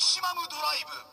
シマムドライブ。